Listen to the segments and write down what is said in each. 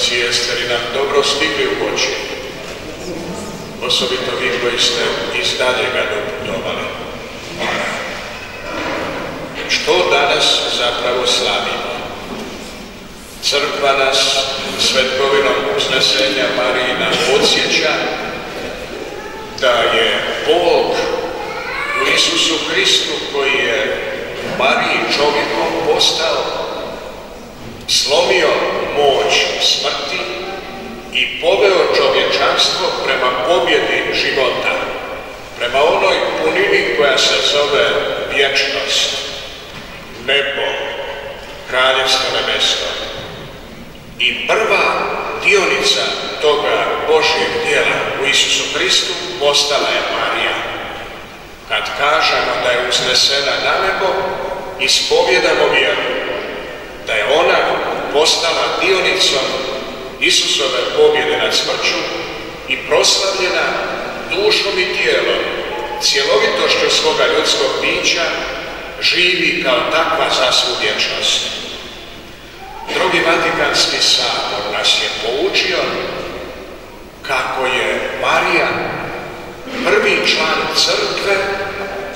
brojnici jeste li nam dobro stigli u oči? Osobito vi koji ste iz daljega doputovali. Što danas zapravo slavimo? Crkva nas svetkovinom uznesenja Marijina podsjeća da je Bog u Isusu Kristu koji je Mariji čovjekom postao, slomio moć smrti i poveo čovječanstvo prema pobjedi života, prema onoj punini koja se zove vječnost, nebo, kraljevstvo nebesko. I prva dionica toga Božijeg dijela u Isusu Kristu postala je Marija. Kad kažemo da je uznesena na nebo, ispovjedamo vjeru, da je ona postala dionicom Isusove pobjede nad smrću i proslavljena dušom i tijelom, cjelovitošću svoga ljudskog bića, živi kao takva za svu vječnost. Drugi Vatikanski sabor nas je poučio kako je Marija prvi član crkve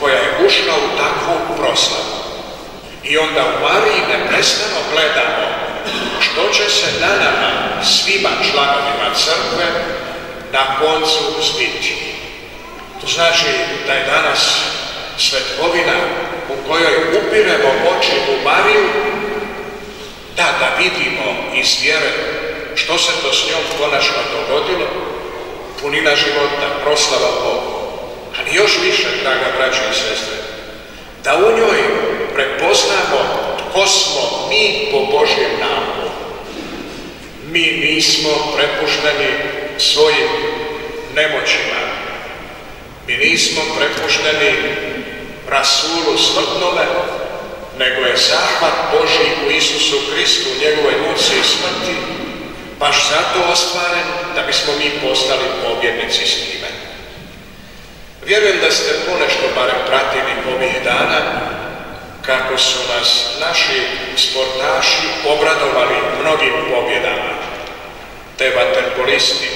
koja je ušla u takvu proslavu. I onda u Mariji neprestano gledamo što će se na nama, svima članovima crkve, na koncu zbiti. To znači da je danas svetkovina u kojoj upiremo oči u Mariju, da, da vidimo iz vjere što se to s njom konačno dogodilo, punina života, proslava Bogu. Ali još više, draga braća i sestre, da u njoj prepoznamo tko smo mi po Božjem nauku. Mi nismo prepušteni svojim nemoćima. Mi nismo prepušteni rasulu smrtnome, nego je zahvat Božji u Isusu Kristu, u njegovoj muci i smrti, baš zato ostvaren da bismo mi postali pobjednici s njime. Vjerujem da ste ponešto barem pratili ovih dana kako su nas naši sportaši obradovali mnogim pobjedama, te vaterpolisti,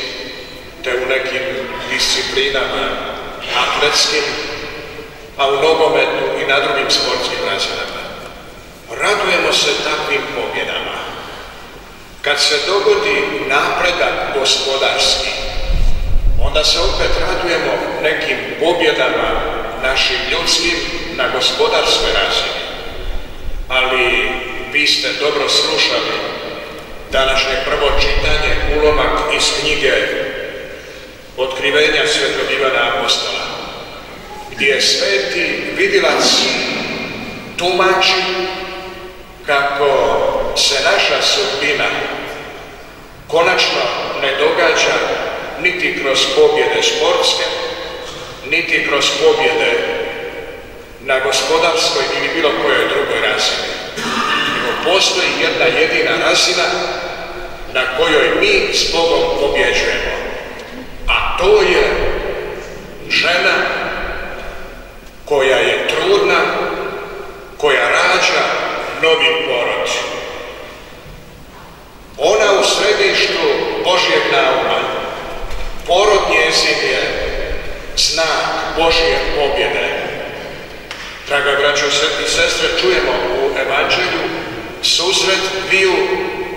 te u nekim disciplinama atletskim, a u nogometu i na drugim sportskim razinama. Radujemo se takvim pobjedama. Kad se dogodi napredak gospodarski, onda se opet radujemo nekim pobjedama našim ljudskim na gospodarskoj razini. Ali vi ste dobro slušali današnje prvo čitanje, ulomak iz knjige Otkrivenja Svetog Ivana Apostola, gdje je sveti vidilac tumači kako se naša sudbina konačno ne događa niti kroz pobjede sportske, niti kroz pobjede na gospodarskoj ili bilo kojoj drugoj razini. Nego postoji jedna jedina razina na kojoj mi s Bogom pobjeđujemo. A to je žena koja je trudna, koja rađa novi porod. Ona u središtu Božjeg nauma, porod njezin je znak Božje pobjede. Draga braćo i sestre, čujemo u Evanđelju susret dviju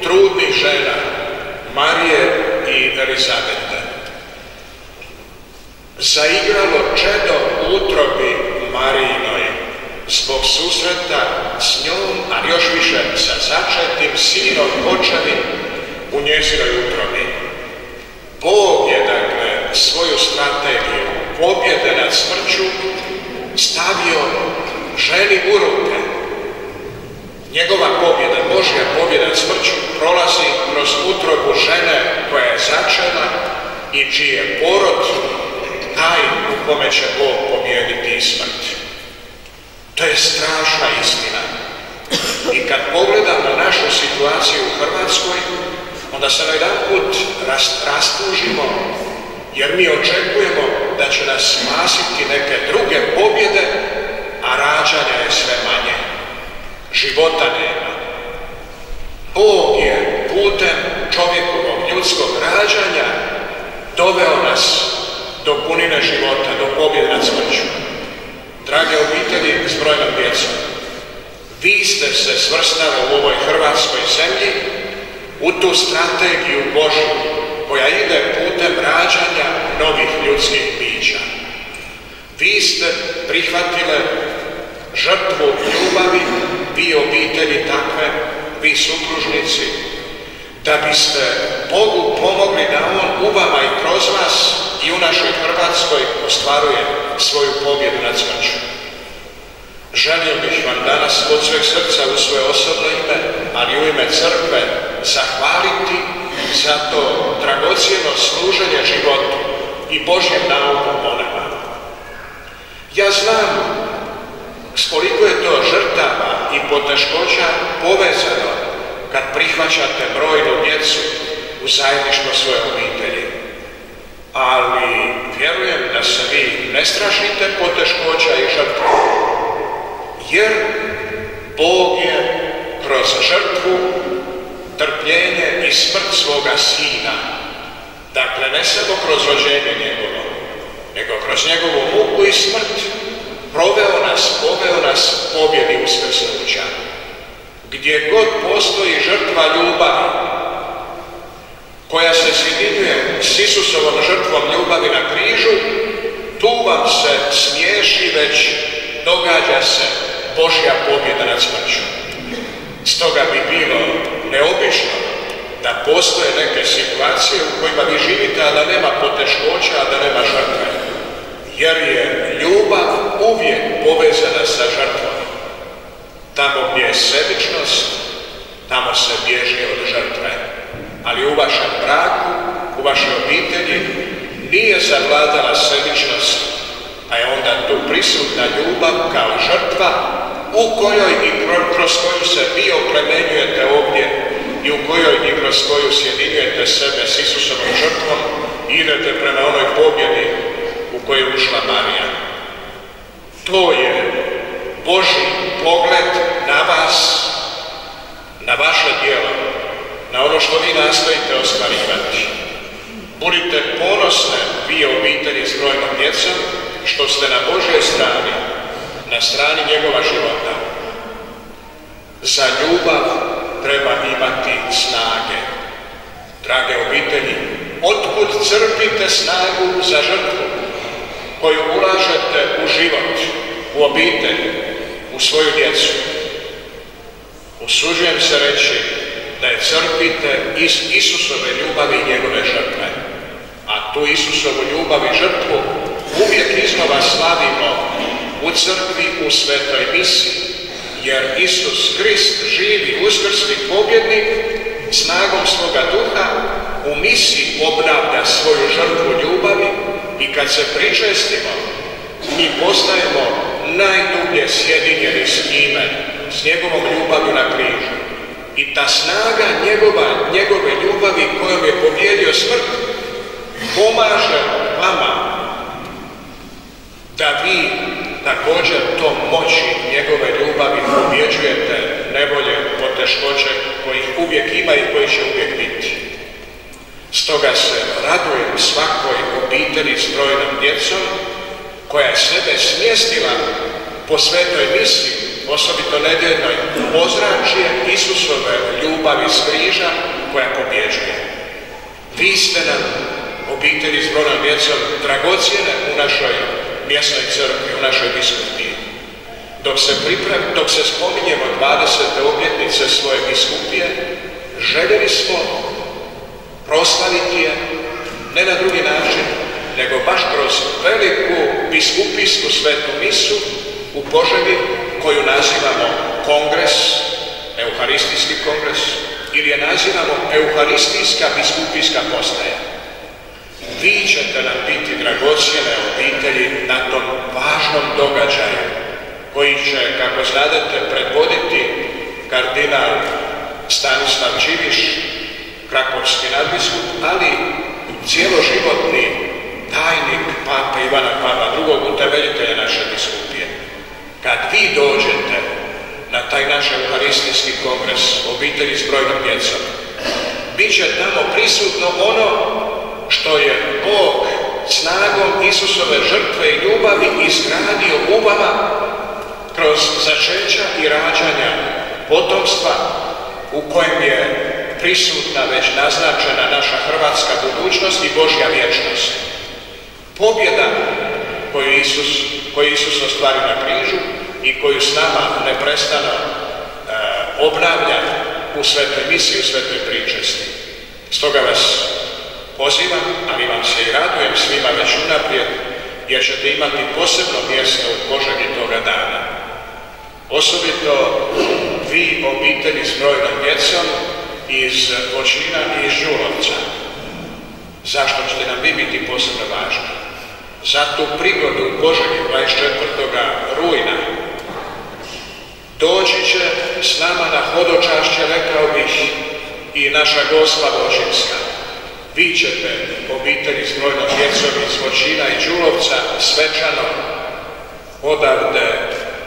trudnih žena, Marije i Elizabete. Zaigralo čedo utrobi Marijinoj zbog susreta s njom, a još više sa začetim sinom očevim u njezinoj utrobi. Bog je, dakle, svoju strategiju pobjede nad smrću stavio ženi u ruke. Njegova pobjeda, Božja pobjeda nad smrću prolazi kroz utrobu žene koja je začela i čiji je porod taj u kome će Bog pobjediti smrt. To je strašna istina. I kad pogledam na našu situaciju u Hrvatskoj, onda se na jedan put rastužimo, jer mi očekujemo da će nas spasiti neke druge pobjede, a rađanja je sve manje. Života nema. Bog je putem čovjeku ljudskog rađanja doveo nas do punine života, do pobjede nad smrću. Drage obitelji s brojnom djecom, vi ste se svrstali u ovoj hrvatskoj zemlji u tu strategiju Božju koja ide putem rađanja novih ljudskih bića. Vi ste prihvatile žrtvu ljubavi, vi obitelji takve, vi supružnici, da biste Bogu pomogli da On u vama i kroz vas i u našoj Hrvatskoj ostvaruje svoju pobjedu nad smrću. Želio bih vam danas od sveg srca u svoje osobno ime, ali u ime crkve, zahvaliti za to dragocjeno služenje životu i Božjem naukom o nama. Ja znam s koliko je to žrtava i poteškoća povezano kad prihvaćate brojnu djecu u zajedništvo svoje obitelji. Ali vjerujem da se vi ne strašite poteškoća i žrtva. Jer Bog je kroz žrtvu, trpljenje i smrt svoga sina, dakle ne samo kroz rođenje njegovo, nego kroz njegovu muku i smrt, proveo nas, poveo nas pobjedi uskrsnuća. Gdje god postoji žrtva ljubavi, koja se sjedinjuje s Isusovom žrtvom ljubavi na križu, tu vam se smiješi već događa se Božja pobjeda nad smrću. Stoga bi bilo neobično da postoje neke situacije u kojima vi živite, a da nema poteškoća, a da nema žrtve. Jer je ljubav uvijek povezana sa žrtvom. Tamo gdje je sebičnost, tamo se bježi od žrtve. Ali u vašem braku, u vašoj obitelji nije zavladala sebičnost, pa je onda tu prisutna ljubav kao žrtva u kojoj i kroz koju se vi oplemenjujete ovdje i u kojoj i kroz koju sjedinjujete sebe s Isusovom žrtvom i idete prema onoj pobjedi u kojoj je ušla Marija. To je Boži pogled na vas, na vaše djelo, na ono što vi nastojite ostvarivati. Budite ponosne vi obitelji s brojnom djecom, što ste na Božoj strani, na strani njegova života. Za ljubav treba imati snage. Drage obitelji, otkud crpite snagu za žrtvu koju ulažete u život, u obitelj, svoju djecu? Usuđujem se reći da je crpite iz Isusove ljubavi i njegove žrtve. A tu Isusovu ljubav i žrtvu uvijek iznova slavimo u crkvi, u svetoj misi, jer Isus Krist živi uskrsni pobjednik snagom svoga duha u misi obnavlja svoju žrtvu ljubavi i kad se pričestimo, mi postajemo najdublje sjedinjeni s njime, s njegovom ljubavlju na križu. I ta snaga njegova, njegove ljubavi kojom je pobjedio smrt, pomaže vama da vi također tom moći njegove ljubavi pobjeđujete nevolje, poteškoće kojih uvijek ima i koji će uvijek biti. Stoga se radujem svakoj obitelji s brojnom djecom koja je sebe smjestila po svetoj misiji, osobito nedjeljnoj, ozračje Isusove ljubavi s križa koja pobjeđuje. Vi ste nam, obitelji s brojnom djecom, dragocjene u našoj mjesnoj crkvi, u našoj biskupiji. Dok se, pripravi, dok se spominjemo 20. obljetnice svoje biskupije, željeli smo proslaviti je ne na drugi način, nego baš kroz veliku biskupijsku svetu misu u Poževi, koju nazivamo kongres, euharistijski kongres, ili je nazivamo euharistijska biskupijska postaja. Vi ćete nam biti dragocjene obitelji na tom važnom događaju, koji će, kako znadete, predvoditi kardinal Stanislav Čiviš, krakovski nadbiskup, ali cijeloživotni tajnik Papa Ivana Pava II. utemeljitelja naše biskupije. Kad vi dođete na taj naš euharistijski kongres obitelji s brojnom djecom, bit će tamo prisutno ono što je Bog snagom Isusove žrtve i ljubavi izgradio u vama kroz začeća i rađanja potomstva u kojem je prisutna već naznačena naša hrvatska budućnost i Božja vječnost. Pobjeda koju Isus, koju Isus ostvari na križu i koju s nama neprestano e, obnavlja u svetoj misiji, u svetoj pričesti. Stoga vas pozivam, ali vam se i radujem svima već unaprijed, jer ćete imati posebno mjesto u požegi toga dana. Osobito vi, obitelji s brojnom djecom, iz Vočina i iz Žulovca. Zašto ćete nam vi biti posebno važni? Za tu prigodu u Požegi 24. rujna doći će s nama na hodočašće, rekao bih, i naša gospa Božinska. Vi ćete, obitelji s brojnom djecom iz Vočina i Đulovca, svečano odavde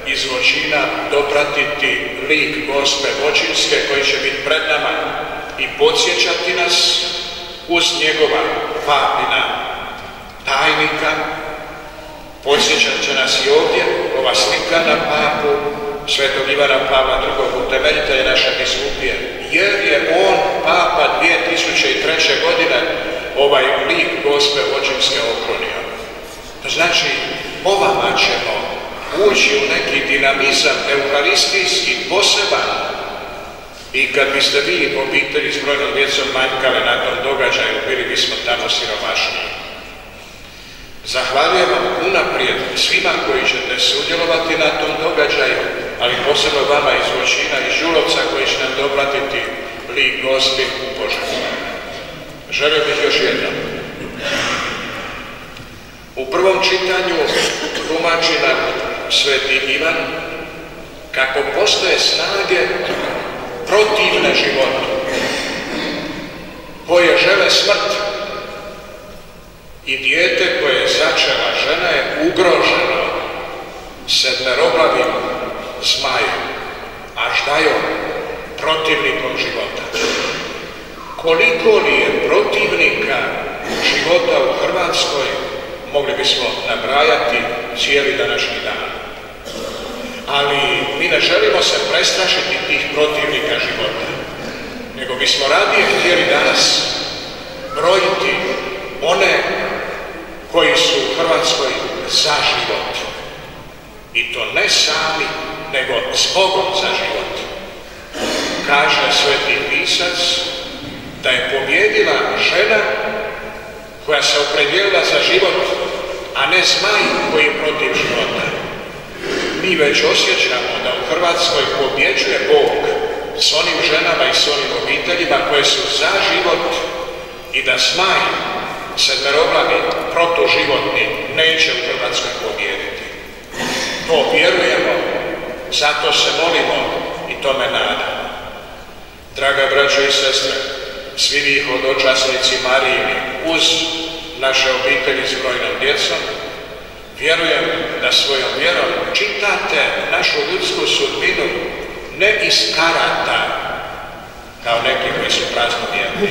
iz Vočina dopratiti lik gospe Vočinske koji će biti pred nama i podsjećati nas uz njegova papina tajnika. Podsjećat će nas i ovdje ova slika na papu svetog Ivana Pavla II. utemeljitelja naše biskupije, jer je on, papa 2003. godine, ovaj lik gospe Vočinske okrunio. To znači, ovama ćemo ući u neki dinamizam euharistijski poseban i kad biste vi obitelji s brojnom djecom manjkali na tom događaju, bili bismo tamo siromašniji. Zahvaljujem vam unaprijed svima koji ćete sudjelovati na tom događaju, ali posebno vama iz Voćina i Žulovca koji će nam dobratiti lik gosti u Požegu. Želio bih još jednom. U prvom čitanju tumači nam sveti Ivan kako postoje snage protivne životu, koje žele smrt i dijete začela žena je ugroženo sedmeroglavim zmajem, aždajom, protivnikom života. Koliko li je protivnika života u Hrvatskoj, mogli bismo nabrajati cijeli današnji dan. Ali mi ne želimo se prestrašiti tih protivnika života, nego bismo radije htjeli danas brojiti one koji su u Hrvatskoj za život. I to ne sami, Bogom za život. Kaže sveti pisac da je pobjedila žena koja se opredijelila za život, a ne zmaj koji je protiv života. Mi već osjećamo da u Hrvatskoj pobjeđuje Bog s onim ženama i s onim obiteljima koje su za život i da zmaj sedmeroglavi protoživotni neće u Hrvatskoj pobjediti. To vjerujemo, zato se molimo i tome nadamo. Draga braćo i sestre, svi vi hodočasnici Marijini, uz naše obitelji s brojnom djecom, vjerujem da svojom vjerom čitate našu ljudsku sudbinu ne iz karata, kao neki koji su praznovjerni,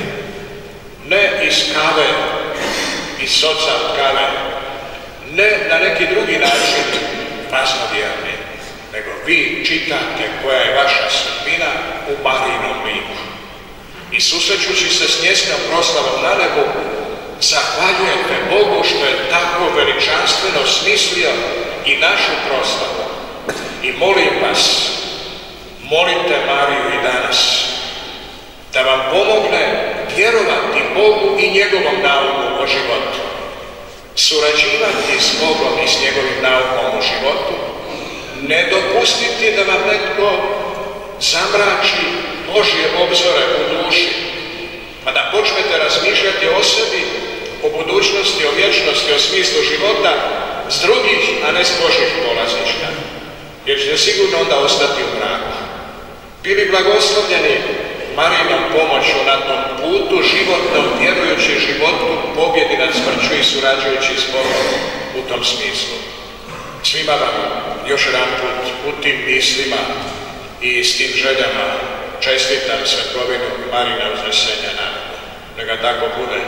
ne iz kave, iz soca kave, ne na neki drugi način praznovjerni, nego vi čitate koja je vaša sudbina u Marijinom liku. I susrećući se s njesnom proslavom na nebu, zahvaljujete Bogu što je tako veličanstveno smislio i našu proslavu. I molim vas, molite Mariju i danas, da vam pomogne vjerovati Bogu i njegovom naukom o životu. Surađivati s Bogom i s njegovim naukom o životu, ne dopustiti da vam netko zamrači Božje obzore u duši, pa da počnete razmišljati o sebi, o budućnosti, o vječnosti, o smislu života s drugih, a ne s Božih polazišta. Jer ćete sigurno onda ostati u mraku. Bili blagoslovljeni Marinom pomoću na tom putu životnom, vjerujući životu, pobjedi nad smrću i surađujući s Bogom u tom smislu. Svima vam još jedan put u tim mislima i s tim željama čestitam svetovinu Marina uznesenja na Neka tako bude.